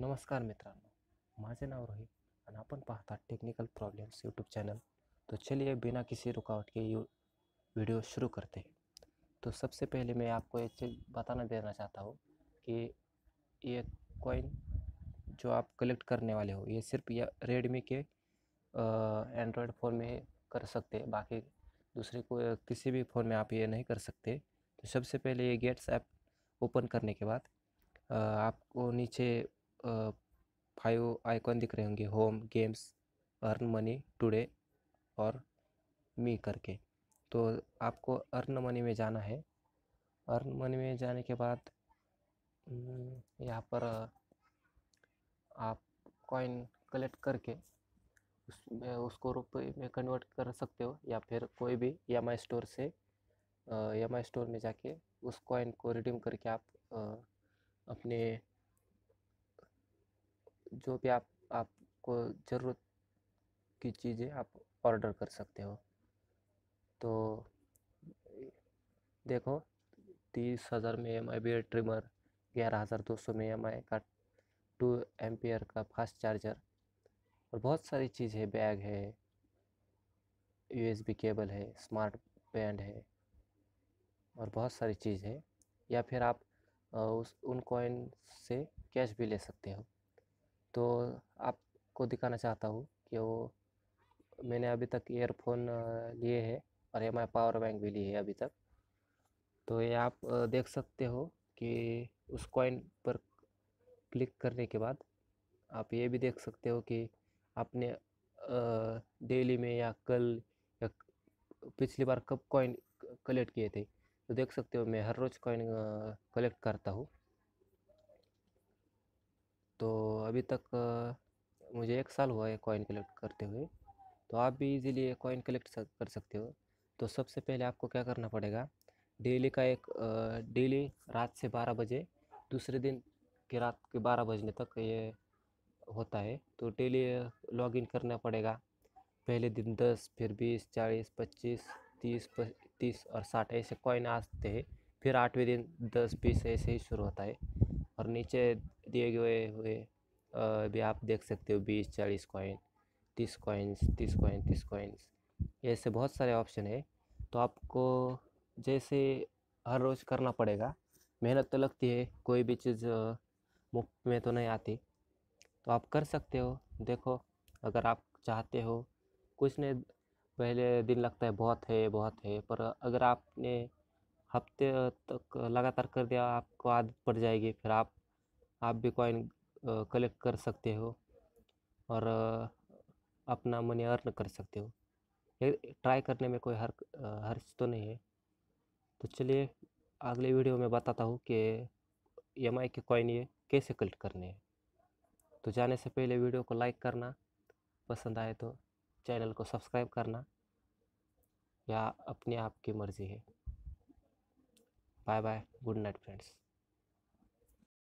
नमस्कार मित्रांनो, माझे नाव रोहित आपण पाहता टेक्निकल प्रॉब्लम्स यूट्यूब चैनल तो चलिए बिना किसी रुकावट के यू वीडियो शुरू करते हैं। तो सबसे पहले मैं आपको एक चीज़ बताना देना चाहता हूँ कि ये कॉइन जो आप कलेक्ट करने वाले हो, ये सिर्फ़ या रेडमी के एंड्रॉयड फ़ोन में कर सकते बाकी दूसरे को किसी भी फ़ोन में आप ये नहीं कर सकते। तो सबसे पहले ये गेट्स ऐप ओपन करने के बाद आपको नीचे फाइव आइकॉन दिख रहे होंगे home games earn money today और मी करके। तो आपको अर्न मनी में जाना है। अर्न मनी में जाने के बाद हम्म, यहाँ पर आप कॉइन कलेक्ट करके उसमें उसको रुपये में कन्वर्ट कर सकते हो या फिर कोई भी एम स्टोर से एम स्टोर में जाके उस कॉइन को रिडीम करके आप अपने जो भी आप, आपको ज़रूरत की चीज़ें आप ऑर्डर कर सकते हो। तो देखो, तीस हज़ार में एम आई बियर ट्रिमर, ग्यारह हज़ार दो सौ में एम आई का टू एम्पियर का फास्ट चार्जर और बहुत सारी चीज़ है, बैग है यूएसबी केबल है, स्मार्ट बैंड है और बहुत सारी चीज़ है। या फिर आप उस, उन कॉइन से कैश भी ले सकते हो। तो आपको दिखाना चाहता हूँ कि वो, मैंने अभी तक ईयरफोन लिए है और एम आई पावर बैंक भी ली है अभी तक। तो ये आप देख सकते हो कि उस कॉइन पर क्लिक करने के बाद आप ये भी देख सकते हो कि आपने डेली में या कल या पिछली बार कब कॉइन कलेक्ट किए थे। तो देख सकते हो मैं हर रोज़ कॉइन कलेक्ट करता हूँ तो अभी तक मुझे एक साल हुआ है कॉइन कलेक्ट करते हुए। तो आप भी इजीली कॉइन कलेक्ट कर सकते हो। तो सबसे पहले आपको क्या करना पड़ेगा? डेली का एक डेली रात से बारह बजे, दूसरे दिन की रात के बारह बजने तक ये होता है। तो डेली लॉग इन करना पड़ेगा। पहले दिन दस, फिर बीस, चालीस, पच्चीस, तीस तीस और साठ, ऐसे कॉइन आते हैं। फिर आठवें दिन दस, बीस ऐसे ही शुरू होता है। और नीचे दिए गए हुए भी आप देख सकते हो बीस, चालीस कॉइन तीस कॉइन्स तीस कॉइन तीस कॉइन्स ऐसे बहुत सारे ऑप्शन है। तो आपको जैसे हर रोज़ करना पड़ेगा, मेहनत तो लगती है, कोई भी चीज़ मुफ़्त में तो नहीं आती। तो आप कर सकते हो। देखो, अगर आप चाहते हो, कुछ नहीं, पहले दिन लगता है, बहुत है बहुत है, पर अगर आपने हफ़्ते तक लगातार कर दिया, आपको आदत पड़ जाएगी, फिर आप आप भी कॉइन कलेक्ट कर सकते हो और अपना मनी अर्न कर सकते हो। ये ट्राई करने में कोई हर हर्ज तो नहीं है। तो चलिए, अगले वीडियो में बताता हूँ कि एम आई के कॉइन ये कैसे कलेक्ट करने हैं। तो जाने से पहले वीडियो को लाइक करना, पसंद आए तो चैनल को सब्सक्राइब करना या अपने आप की मर्ज़ी है। Bye bye good night friends